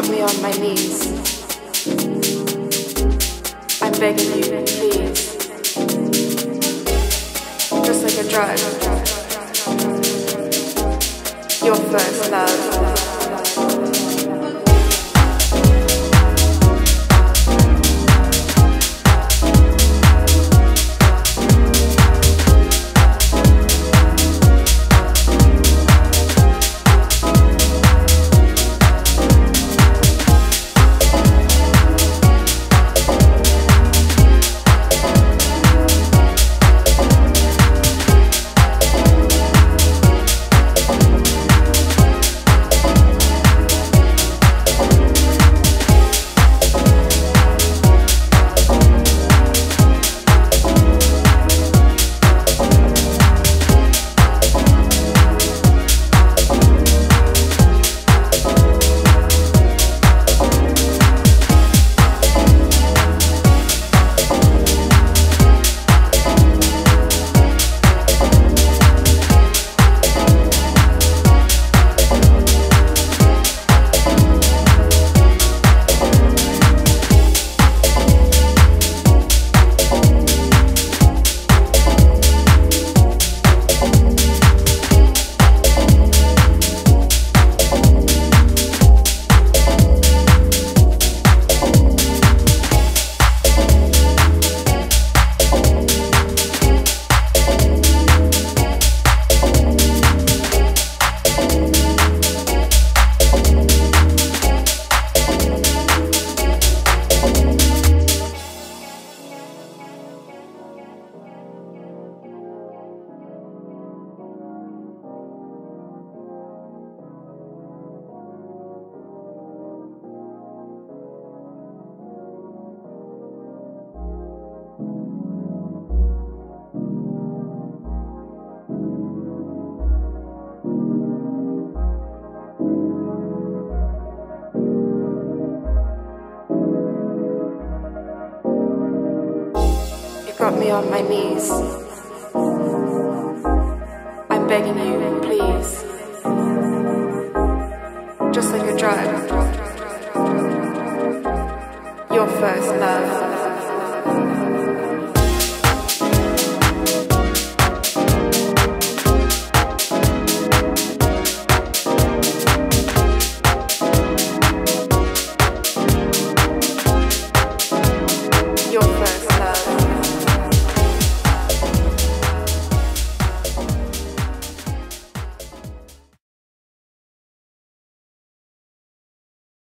me on my knees. I'm begging you, please. Just like a drug. Your first love. You got me on my knees. I'm begging you, please. Just like a drug. Your first love.